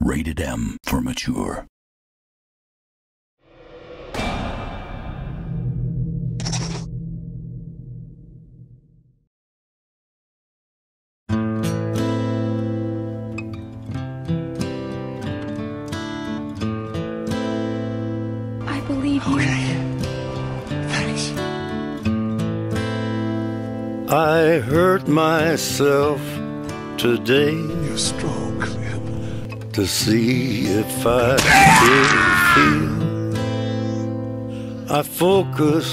Rated M for mature. I believe you. Okay. Thanks. I hurt myself today You're strong, Clem. To see if I still feel. I focus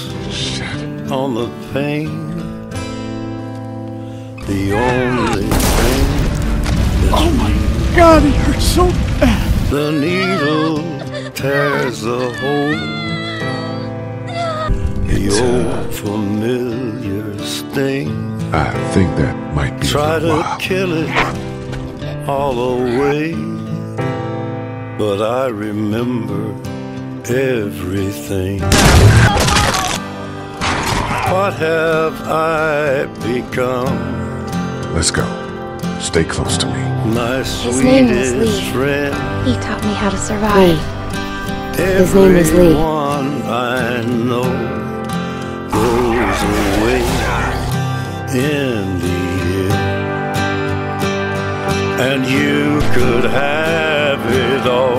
on the pain. The only thing Oh my god, it hurts so bad. the needle tears a hole. The It's, uh, old familiar sting. I think that might be Try to kill it all away, but I remember everything. What have I become? Let's go. Stay close to me. My His name was Lee. friend. He taught me how to survive. His name is Lee. I know goes away in the end. And you could have it all.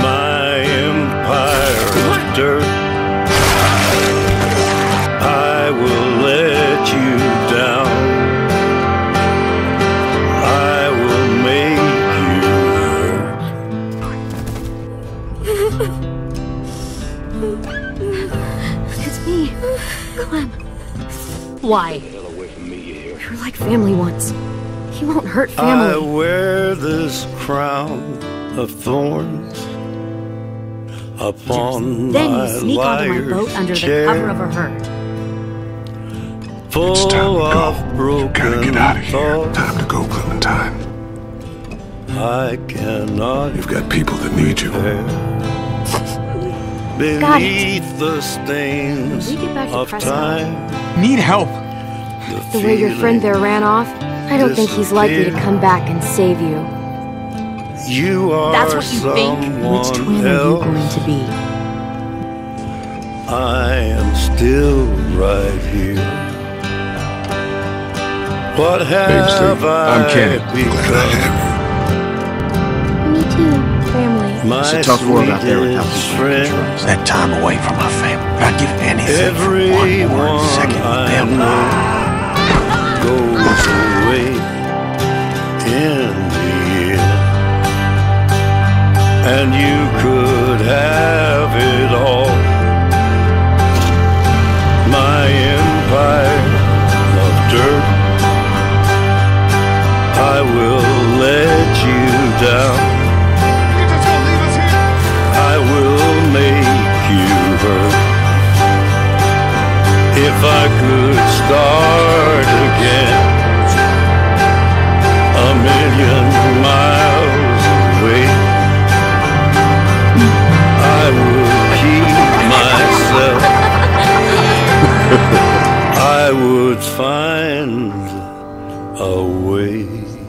My empire of dirt. I will let you down. I will make you hurt. It's me, Clem. Why? You're like family once. He won't hurt I family. wear this crown of thorns upon then my you sneak onto my boat under chair, the cover of a herd. full It's time to of go. broken Gotta get out of here. Time to go, Clementine. I cannot You've got people that need you. bear beneath the stains When we get back to of time. Need help. The way your friend there ran off, I don't think he's likely to come back and save you. You are That's what you think? Which twin are you going to be? I am still right here. What have Babe, I I'm Kenny. Glad I become? have Me too. Family. My It's a tough world out there without sweetest people in control. friend. That time away from my family. I'd give anything for one Everyone more second with I them. goes away in the end, and you could have it all. My empire of dirt, I will let you down. I will make you hurt. If I could start again, place